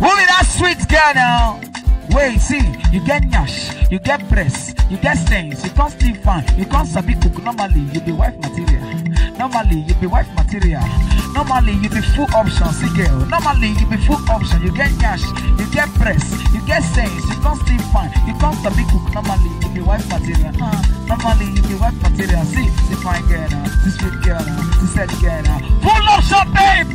Who be that sweet girl now? Wait, see, you get nyash, you get press, you get stains, you can't sleep fine, you can't sabi cook. Normally, you be wife material. Normally, you be wife material. Normally, you be full option, see girl. Normally, you be full option, you get nyash, you get press, you get stains, you can't sleep fine, you can't sabi cook. Normally, you be wife material. Uh, normally, you be wife material. See, see fine girl uh, see sweet girl uh, see sad girl Uh. Full option, babe!